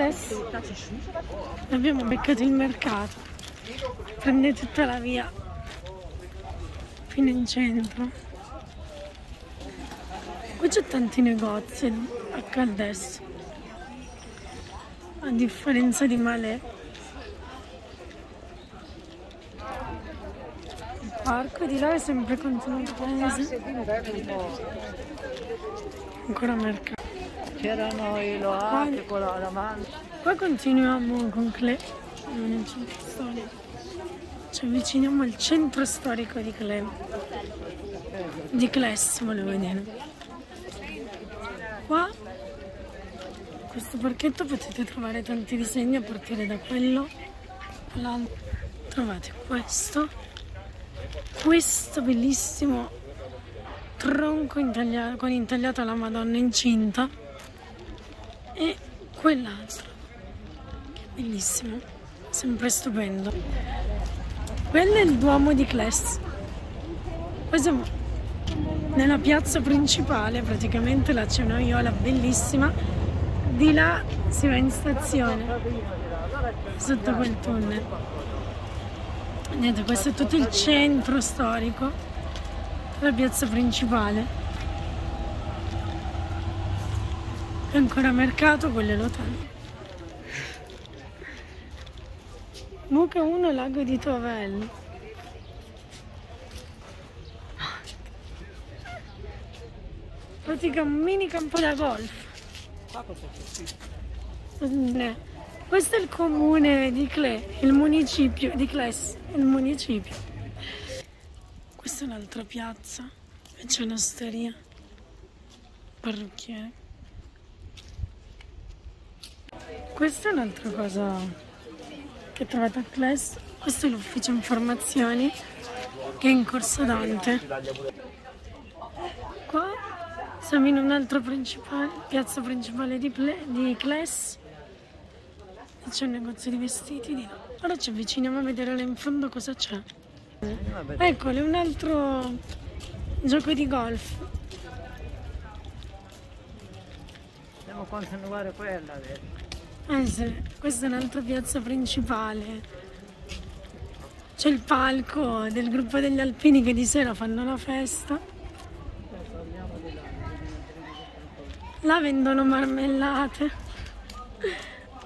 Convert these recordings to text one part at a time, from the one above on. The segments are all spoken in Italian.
adesso abbiamo beccato il mercato. Prende tutta la via fino in centro. Qui c'è tanti negozi a adesso. A differenza di Malè. Il parco di là è sempre continuato paese. Ancora mercato. C'erano i loati con la davanti. Poi continuiamo con Cle, nel centro storico. Ci avviciniamo al centro storico di Cle. Di Cles, volevo dire. Qua, in questo parchetto potete trovare tanti disegni a partire da quello. Trovate questo, questo bellissimo tronco intagliato, con intagliata la Madonna incinta e quell'altro è bellissimo. Sempre stupendo. Quello è il Duomo di Cles poi siamo nella piazza principale praticamente là c'è un'aiola bellissima. Di là si va in stazione sotto quel tunnel. Niente, questo è tutto il centro storico la piazza principale. È ancora mercato con le lotane. Mucca 1 lago di Tovello. Pratica un mini campo da golf. Questo è il comune di Cle, il municipio di Cles, il municipio. Questa è un'altra piazza e c'è un'osteria. Parrucchiere. Questa è un'altra cosa che trovate a Class. Questo è l'ufficio informazioni che è in Corso Dante. Qua siamo in un altro principale, piazza principale di, di Class. C'è un negozio di vestiti di là. Ora ci avviciniamo a vedere là in fondo cosa c'è. Eccolo, un altro gioco di golf. Andiamo a continuare quella adesso. Eh sì, questa è un'altra piazza principale. C'è il palco del gruppo degli alpini che di sera fanno la festa. Là vendono marmellate,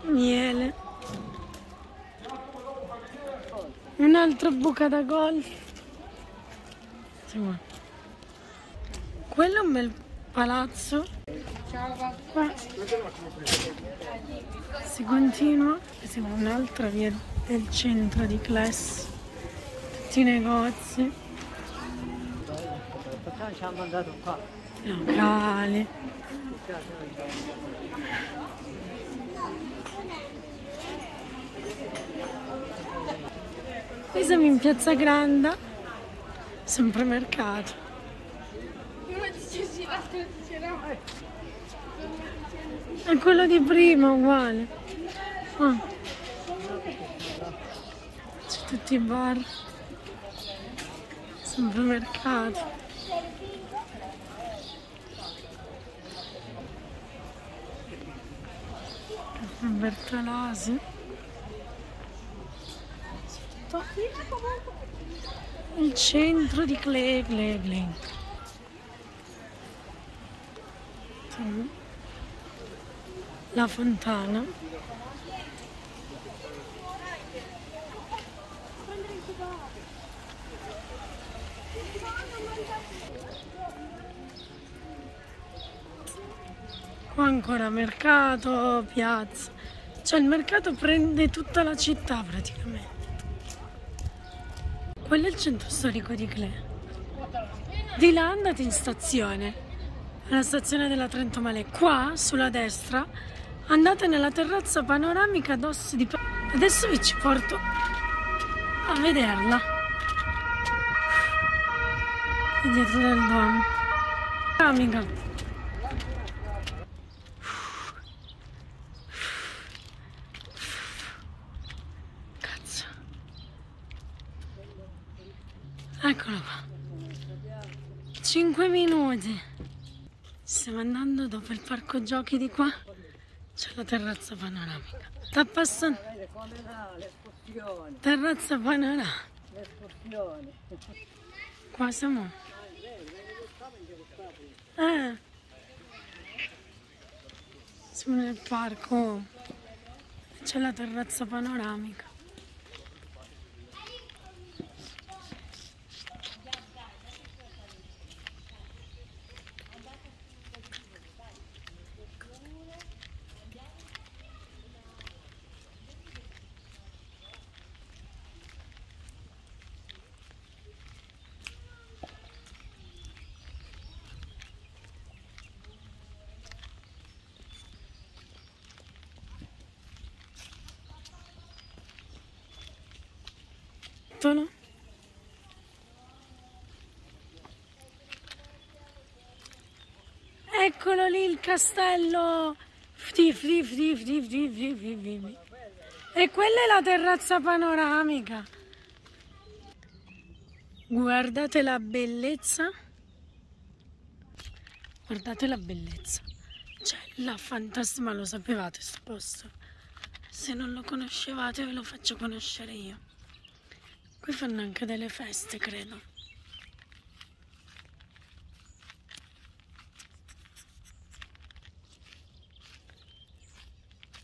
miele. Un'altra buca da golf. Quello è un bel palazzo. Qua si continua e un'altra via del centro di Cles. Tutti i negozi, ci hanno mandato qua. locali. Qui siamo in Piazza Granda, sempre mercato. È quello di prima uguale. Ah. C'è tutti i bar. Sempre mercato. Caffè Bertolasi. Il centro di Cleveland. La fontana. Qua ancora mercato, piazza. Cioè il mercato prende tutta la città praticamente. Quello è il centro storico di Cle. Di là andate in stazione, alla stazione della Trento Male. Qua, sulla destra, andate nella terrazza panoramica d'Ossi di... Adesso vi ci porto a vederla. È dietro del Duomo. Panoramica. Cazzo. Eccolo qua. 5 minuti. Stiamo andando dopo il parco giochi di qua. C'è la terrazza panoramica. Sta passando. Terrazza panoramica. Qua siamo. Eh. Siamo nel parco. C'è la terrazza panoramica. Tono. Eccolo lì il castello. E quella è la terrazza panoramica. Guardate la bellezza. Guardate la bellezza. Cioè, la fantastica, lo sapevate sto posto. Se non lo conoscevate ve lo faccio conoscere io. Qui fanno anche delle feste, credo.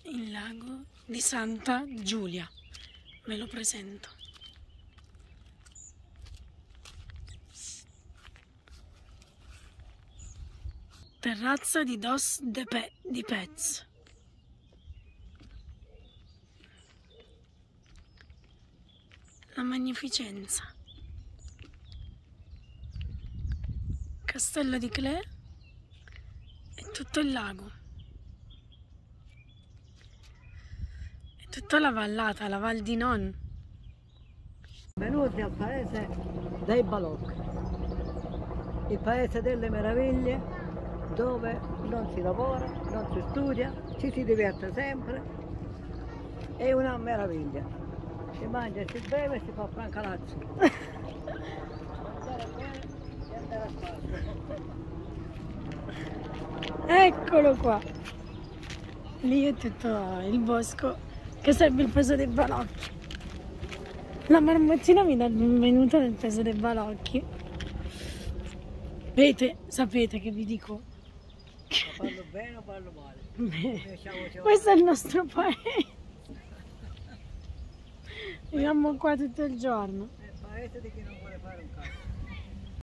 Il lago di Santa Giulia. Ve lo presento. Terrazza di Dos de Pe- di Pez. La magnificenza. Castello di Clé e tutto il lago. E tutta la vallata, la Val di Non. Venuti al paese dei balocchi, il paese delle meraviglie dove non si lavora, non si studia, ci si diverte sempre, è una meraviglia. Si mangia, si beve e si fa francalazzo. Bene e andare a fare. Eccolo qua. Lì è tutto il bosco che serve il peso dei balocchi. La marmottina mi dà il benvenuto nel peso dei balocchi. Vedete, sapete che vi dico? Parlo bene o parlo male? Questo è il nostro paese. Viviamo qua tutto il giorno. Il paese di chi non vuole fare un cazzo.